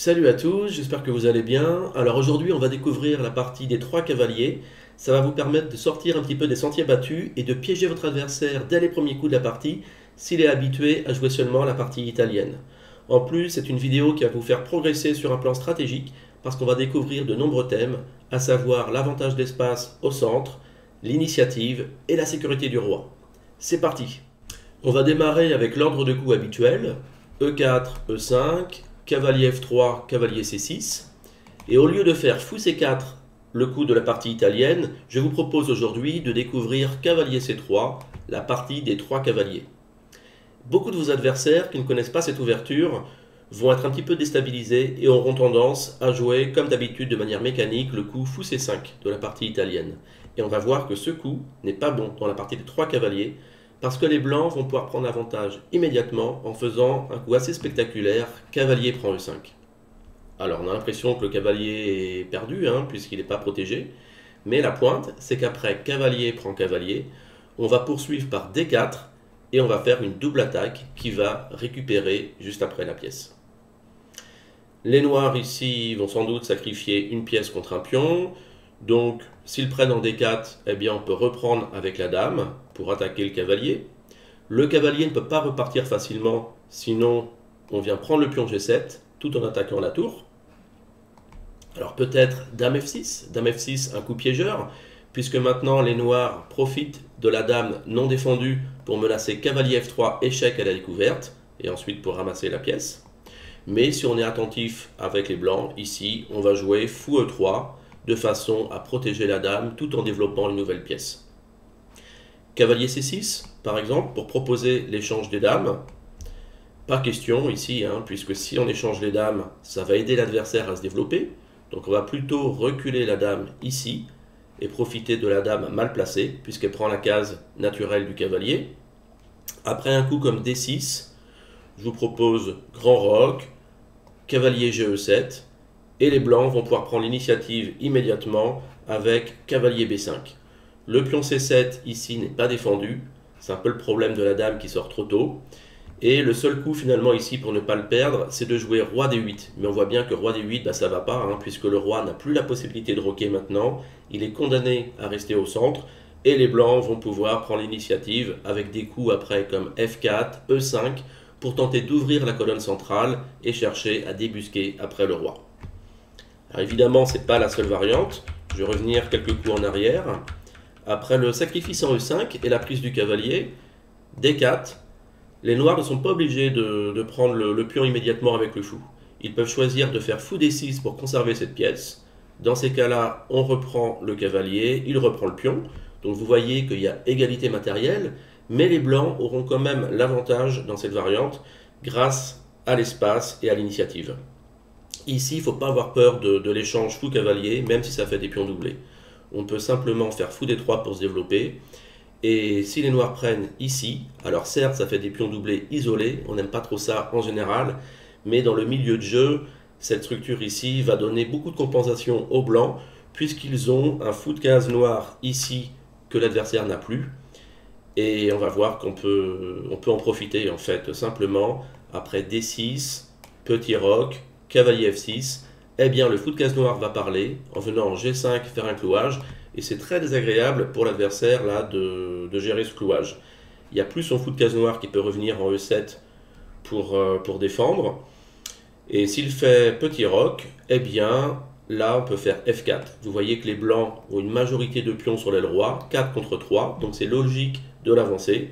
Salut à tous, j'espère que vous allez bien. Alors aujourd'hui on va découvrir la partie des trois cavaliers. Ça va vous permettre de sortir un petit peu des sentiers battus et de piéger votre adversaire dès les premiers coups de la partie s'il est habitué à jouer seulement la partie italienne. En plus c'est une vidéo qui va vous faire progresser sur un plan stratégique parce qu'on va découvrir de nombreux thèmes, à savoir l'avantage d'espace au centre, l'initiative et la sécurité du roi. C'est parti On va démarrer avec l'ordre de coups habituel, E4, E5, cavalier F3, cavalier C6. Et au lieu de faire fou C4, le coup de la partie italienne, je vous propose aujourd'hui de découvrir cavalier C3, la partie des trois cavaliers. Beaucoup de vos adversaires qui ne connaissent pas cette ouverture vont être un petit peu déstabilisés et auront tendance à jouer comme d'habitude de manière mécanique le coup fou C5 de la partie italienne. Et on va voir que ce coup n'est pas bon dans la partie des trois cavaliers parce que les blancs vont pouvoir prendre avantage immédiatement en faisant un coup assez spectaculaire, cavalier prend e5. Alors on a l'impression que le cavalier est perdu, hein, puisqu'il n'est pas protégé, mais la pointe, c'est qu'après cavalier prend cavalier, on va poursuivre par d4, et on va faire une double attaque qui va récupérer juste après la pièce. Les noirs ici vont sans doute sacrifier une pièce contre un pion, donc, s'ils prennent en D4, eh bien, on peut reprendre avec la dame pour attaquer le cavalier. Le cavalier ne peut pas repartir facilement, sinon on vient prendre le pion G7 tout en attaquant la tour. Alors peut-être dame F6, dame F6, un coup piégeur, puisque maintenant les noirs profitent de la dame non défendue pour menacer cavalier F3, échec à la découverte, et ensuite pour ramasser la pièce. Mais si on est attentif avec les blancs, ici, on va jouer fou E3, de façon à protéger la dame tout en développant une nouvelle pièce. Cavalier C6, par exemple, pour proposer l'échange des dames. Pas question ici, hein, puisque si on échange les dames, ça va aider l'adversaire à se développer. Donc on va plutôt reculer la dame ici et profiter de la dame mal placée, puisqu'elle prend la case naturelle du cavalier. Après un coup comme D6, je vous propose grand roc, cavalier GE7, et les blancs vont pouvoir prendre l'initiative immédiatement avec cavalier B5. Le pion C7 ici n'est pas défendu, c'est un peu le problème de la dame qui sort trop tôt. Et le seul coup finalement ici pour ne pas le perdre, c'est de jouer roi D8. Mais on voit bien que roi D8, bah, ça va pas, hein, puisque le roi n'a plus la possibilité de roquer maintenant. Il est condamné à rester au centre. Et les blancs vont pouvoir prendre l'initiative avec des coups après comme F4, E5, pour tenter d'ouvrir la colonne centrale et chercher à débusquer après le roi. Alors évidemment, ce n'est pas la seule variante. Je vais revenir quelques coups en arrière. Après le sacrifice en E5 et la prise du cavalier, D4, les noirs ne sont pas obligés de, prendre le, pion immédiatement avec le fou. Ils peuvent choisir de faire fou D6 pour conserver cette pièce. Dans ces cas-là, on reprend le cavalier, il reprend le pion. Donc vous voyez qu'il y a égalité matérielle, mais les blancs auront quand même l'avantage dans cette variante grâce à l'espace et à l'initiative. Ici, il ne faut pas avoir peur de, l'échange fou-cavalier, même si ça fait des pions doublés. On peut simplement faire fou d3 pour se développer. Et si les noirs prennent ici, alors certes, ça fait des pions doublés isolés, on n'aime pas trop ça en général, mais dans le milieu de jeu, cette structure ici va donner beaucoup de compensation aux blancs, puisqu'ils ont un fou de case noir ici que l'adversaire n'a plus. Et on va voir qu'on peut, en profiter en fait simplement après D6, petit roc, cavalier F6, eh bien le fou de case noir va parler en venant en G5 faire un clouage, et c'est très désagréable pour l'adversaire là de, gérer ce clouage. Il n'y a plus son fou de case noir qui peut revenir en E7 pour, euh, pour défendre. Et s'il fait petit roc, eh bien là on peut faire F4. Vous voyez que les blancs ont une majorité de pions sur l'aile roi, 4 contre 3, donc c'est logique de l'avancer.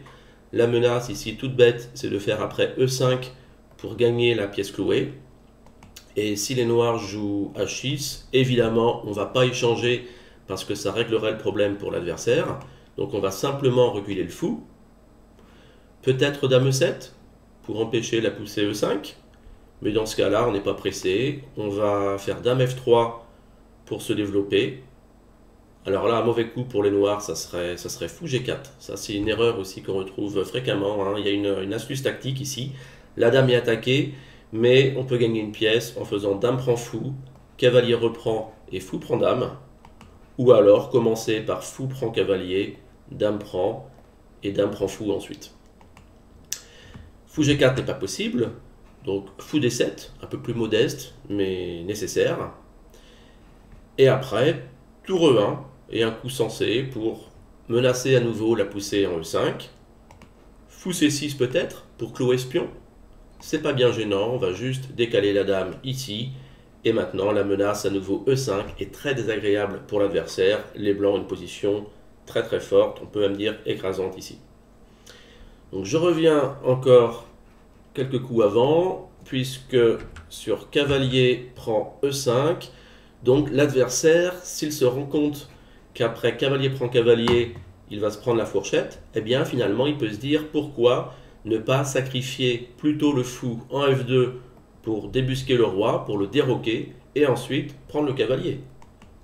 La menace ici toute bête, c'est de faire après E5 pour gagner la pièce clouée. Et si les noirs jouent H6, évidemment, on ne va pas échanger parce que ça réglerait le problème pour l'adversaire. Donc on va simplement reculer le fou. Peut-être Dame 7 pour empêcher la poussée E5. Mais dans ce cas-là, on n'est pas pressé. On va faire Dame F3 pour se développer. Alors là, un mauvais coup pour les noirs, ça serait, ça serait fou G4. Ça, c'est une erreur aussi qu'on retrouve fréquemment. Hein. Il y a une astuce tactique ici. La dame est attaquée mais on peut gagner une pièce en faisant dame prend fou, cavalier reprend et fou prend dame, ou alors commencer par fou prend cavalier, dame prend et dame prend fou ensuite. Fou G4 n'est pas possible, Donc fou D7, un peu plus modeste, mais nécessaire. Et après, tour E1 et un coup sensé pour menacer à nouveau la poussée en E5. Fou C6 peut-être, pour clouer espion? C'est pas bien gênant, on va juste décaler la dame ici. Et maintenant, la menace à nouveau E5 est très désagréable pour l'adversaire. Les blancs ont une position très très forte, on peut même dire écrasante ici. Donc je reviens encore quelques coups avant, puisque sur cavalier prend E5, donc l'adversaire, s'il se rend compte qu'après cavalier prend cavalier, il va se prendre la fourchette, eh bien finalement il peut se dire pourquoi ne pas sacrifier plutôt le fou en F2 pour débusquer le roi, pour le déroquer, et ensuite prendre le cavalier.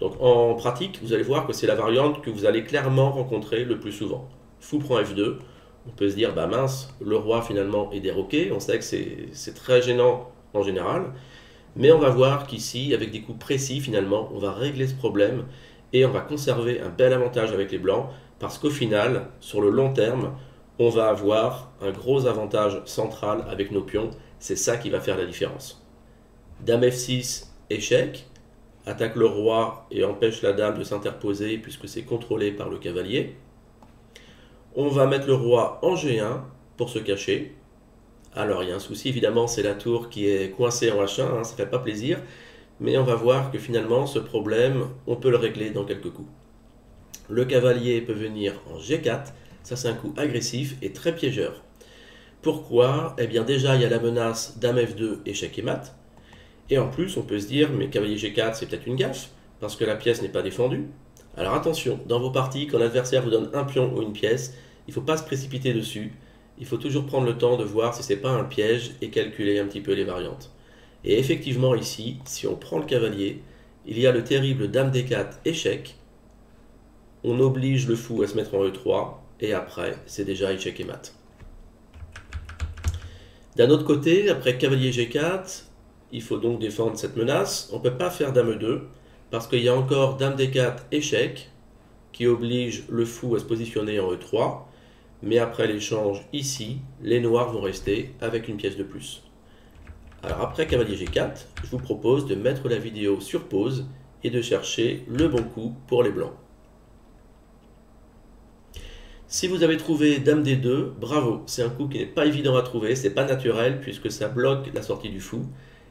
Donc en pratique, vous allez voir que c'est la variante que vous allez clairement rencontrer le plus souvent. Fou prend F2, on peut se dire, bah mince, le roi finalement est déroqué, on sait que c'est très gênant en général, mais on va voir qu'ici, avec des coups précis finalement, on va régler ce problème et on va conserver un bel avantage avec les blancs, parce qu'au final, sur le long terme, on va avoir un gros avantage central avec nos pions. C'est ça qui va faire la différence. Dame F6, échec. Attaque le roi et empêche la dame de s'interposer puisque c'est contrôlé par le cavalier. On va mettre le roi en G1 pour se cacher. Alors il y a un souci, évidemment, c'est la tour qui est coincée en H1, hein, ça fait pas plaisir. Mais on va voir que finalement, ce problème, on peut le régler dans quelques coups. Le cavalier peut venir en G4 ça, c'est un coup agressif et très piégeur. Pourquoi? Eh bien, déjà, il y a la menace dame F2, échec et mat. Et en plus, on peut se dire, mais cavalier G4, c'est peut-être une gaffe, parce que la pièce n'est pas défendue. Alors attention, dans vos parties, quand l'adversaire vous donne un pion ou une pièce, il ne faut pas se précipiter dessus. Il faut toujours prendre le temps de voir si ce n'est pas un piège et calculer un petit peu les variantes. Et effectivement, ici, si on prend le cavalier, il y a le terrible dame D4, échec. On oblige le fou à se mettre en E3, et après, c'est déjà échec et mat. D'un autre côté, après cavalier G4, il faut donc défendre cette menace. On ne peut pas faire dame 2 parce qu'il y a encore dame D4 échec qui oblige le fou à se positionner en E3. Mais après l'échange ici, les noirs vont rester avec une pièce de plus. Alors après cavalier G4, je vous propose de mettre la vidéo sur pause et de chercher le bon coup pour les blancs. Si vous avez trouvé Dame D2, bravo, c'est un coup qui n'est pas évident à trouver, c'est pas naturel puisque ça bloque la sortie du fou,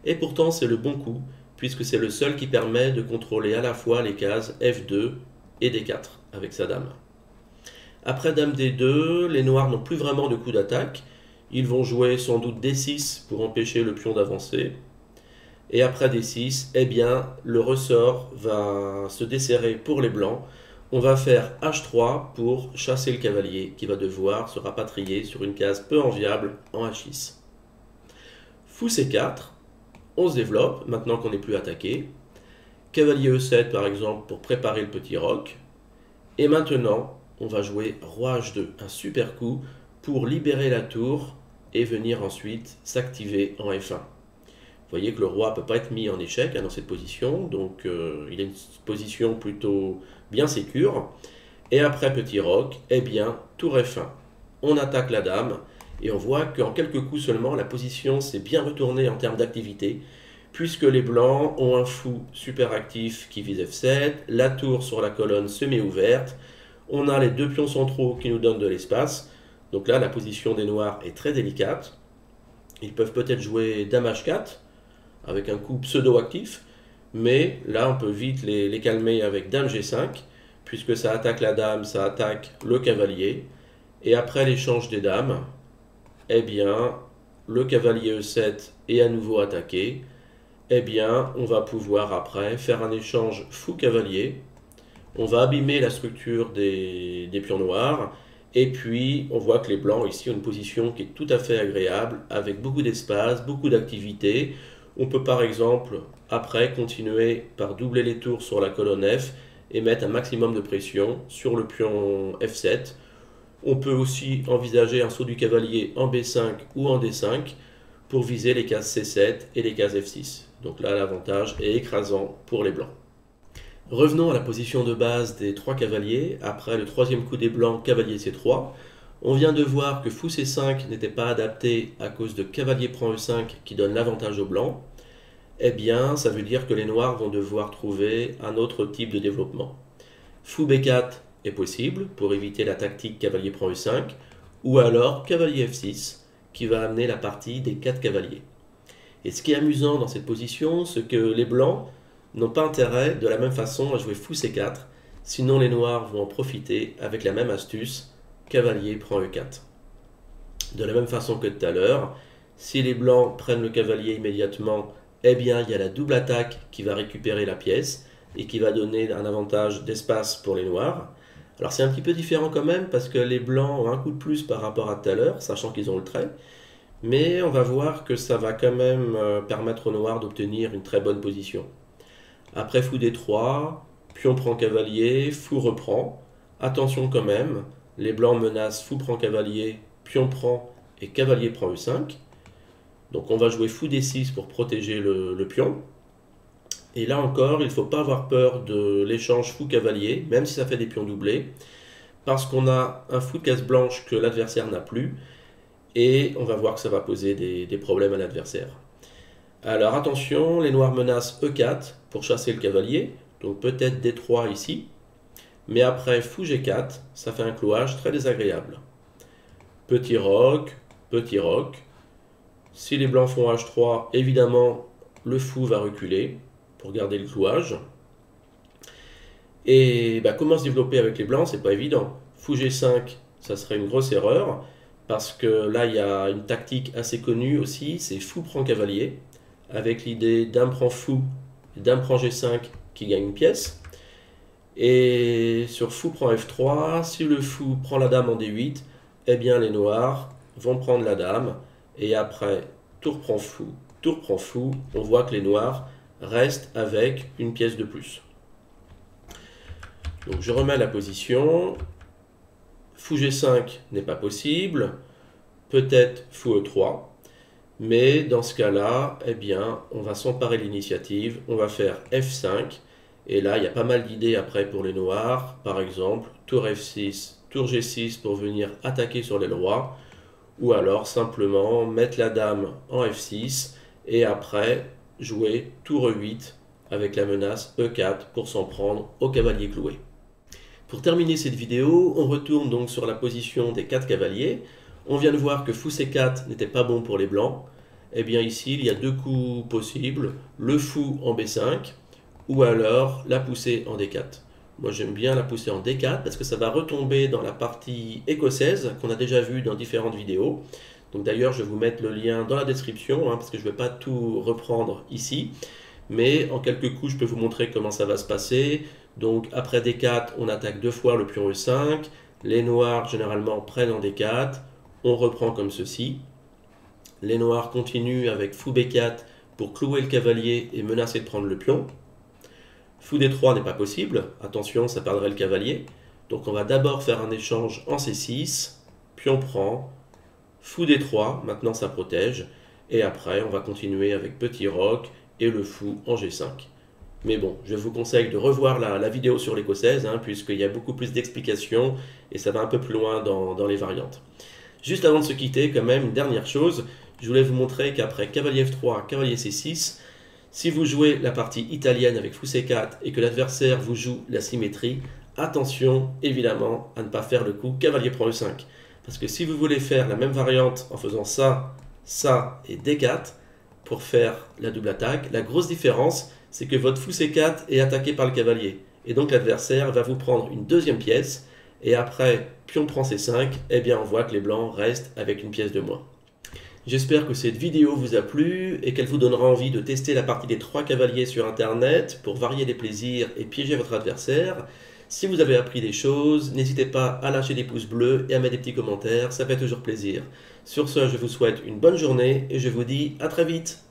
et pourtant c'est le bon coup puisque c'est le seul qui permet de contrôler à la fois les cases F2 et D4 avec sa dame. Après Dame D2, les noirs n'ont plus vraiment de coup d'attaque, ils vont jouer sans doute D6 pour empêcher le pion d'avancer, et après D6, eh bien, le ressort va se desserrer pour les blancs, on va faire H3 pour chasser le cavalier qui va devoir se rapatrier sur une case peu enviable en H6. Fou C4, on se développe maintenant qu'on n'est plus attaqué. Cavalier E7 par exemple pour préparer le petit roc. Et maintenant, on va jouer Roi H2, un super coup pour libérer la tour et venir ensuite s'activer en F1. Vous voyez que le roi ne peut pas être mis en échec hein, dans cette position, donc euh, il a une position plutôt bien sécure. Et après petit roc, eh bien, tour F1. On attaque la dame, et on voit qu'en quelques coups seulement, la position s'est bien retournée en termes d'activité, puisque les blancs ont un fou super actif qui vise F7, la tour sur la colonne se met ouverte, on a les deux pions centraux qui nous donnent de l'espace, donc là la position des noirs est très délicate. Ils peuvent peut-être jouer Dame H4, avec un coup pseudo-actif, mais là on peut vite les, calmer avec Dame G5, puisque ça attaque la dame, ça attaque le cavalier, et après l'échange des dames, eh bien, le cavalier E7 est à nouveau attaqué, eh bien, on va pouvoir après faire un échange fou-cavalier, on va abîmer la structure des, des pions noirs, et puis, on voit que les blancs ici ont une position qui est tout à fait agréable, avec beaucoup d'espace, beaucoup d'activité. On peut par exemple, après, continuer par doubler les tours sur la colonne F et mettre un maximum de pression sur le pion F7. On peut aussi envisager un saut du cavalier en B5 ou en D5 pour viser les cases C7 et les cases F6. Donc là, l'avantage est écrasant pour les blancs. Revenons à la position de base des trois cavaliers. Après le troisième coup des blancs, cavalier C3, On vient de voir que fou C5 n'était pas adapté à cause de cavalier prend E5 qui donne l'avantage au blanc. Eh bien, ça veut dire que les noirs vont devoir trouver un autre type de développement. Fou B4 est possible pour éviter la tactique cavalier prend E5, ou alors cavalier F6 qui va amener la partie des 4 cavaliers. Et ce qui est amusant dans cette position, c'est que les blancs n'ont pas intérêt de la même façon à jouer fou C4, sinon les noirs vont en profiter avec la même astuce, cavalier prend E4. De la même façon que tout à l'heure, si les blancs prennent le cavalier immédiatement, eh bien il y a la double attaque qui va récupérer la pièce et qui va donner un avantage d'espace pour les noirs. Alors c'est un petit peu différent quand même parce que les blancs ont un coup de plus par rapport à tout à l'heure, sachant qu'ils ont le trait. Mais on va voir que ça va quand même euh, permettre aux noirs d'obtenir une très bonne position. Après fou d3, pion prend cavalier, fou reprend. Attention quand même, les blancs menacent fou prend cavalier, pion prend et cavalier prend e5. Donc on va jouer fou d6 pour protéger le, pion. Et là encore, il ne faut pas avoir peur de l'échange fou-cavalier, même si ça fait des pions doublés, parce qu'on a un fou de case blanche que l'adversaire n'a plus, et on va voir que ça va poser des, problèmes à l'adversaire. Alors attention, les noirs menacent E4 pour chasser le cavalier, donc peut-être D3 ici, mais après fou G4, ça fait un clouage très désagréable. Petit roc, petit roc. Si les blancs font H3, évidemment, le fou va reculer pour garder le clouage. Et bah, comment se développer avec les blancs, c'est pas évident. Fou G5, ça serait une grosse erreur. Parce que là, il y a une tactique assez connue aussi, c'est fou prend cavalier, avec l'idée dame prend fou, dame prend G5 qui gagne une pièce. Et sur fou prend F3, si le fou prend la dame en D8, eh bien les noirs vont prendre la dame. Et après, tour prend fou, tour prend fou, on voit que les noirs restent avec une pièce de plus. Donc je remets la position, Fou G5 n'est pas possible, peut-être Fou E3, mais dans ce cas-là, eh bien, on va s'emparer l'initiative, on va faire F5, et là, il y a pas mal d'idées après pour les noirs, par exemple, tour F6, tour G6 pour venir attaquer sur les rois, ou alors simplement mettre la dame en F6, et après jouer tour E8 avec la menace E4 pour s'en prendre au cavalier cloué. Pour terminer cette vidéo, on retourne donc sur la position des 4 cavaliers. On vient de voir que fou c4 n'était pas bon pour les blancs. Eh bien ici, il y a deux coups possibles, le fou en b5 ou alors la poussée en d4. Moi j'aime bien la pousser en d4 parce que ça va retomber dans la partie écossaise qu'on a déjà vue dans différentes vidéos. Donc d'ailleurs je vais vous mettre le lien dans la description hein, parce que je ne vais pas tout reprendre ici. Mais en quelques coups je peux vous montrer comment ça va se passer. Donc après D4, on attaque deux fois le pion E5. Les noirs généralement prennent en D4. On reprend comme ceci. Les noirs continuent avec fou B4 pour clouer le cavalier et menacer de prendre le pion. Fou D3 n'est pas possible. Attention, ça perdrait le cavalier. Donc on va d'abord faire un échange en C6. Pion prend. Fou D3, maintenant ça protège. Et après, on va continuer avec petit roc et le fou en G5. Mais bon, je vous conseille de revoir la, vidéo sur l'écossaise, hein, puisqu'il y a beaucoup plus d'explications et ça va un peu plus loin dans, les variantes. Juste avant de se quitter, quand même, une dernière chose, je voulais vous montrer qu'après cavalier F3, cavalier C6, si vous jouez la partie italienne avec fou C4 et que l'adversaire vous joue la symétrie, attention évidemment à ne pas faire le coup cavalier prend E5. Parce que si vous voulez faire la même variante en faisant ça, ça et D4, pour faire la double attaque, la grosse différence, c'est que votre fou C4 est attaqué par le cavalier. Et donc l'adversaire va vous prendre une deuxième pièce, et après, pion prend C5, eh bien on voit que les blancs restent avec une pièce de moins. J'espère que cette vidéo vous a plu et qu'elle vous donnera envie de tester la partie des trois cavaliers sur internet pour varier les plaisirs et piéger votre adversaire. Si vous avez appris des choses, n'hésitez pas à lâcher des pouces bleus et à mettre des petits commentaires, ça fait toujours plaisir. Sur ce, je vous souhaite une bonne journée et je vous dis à très vite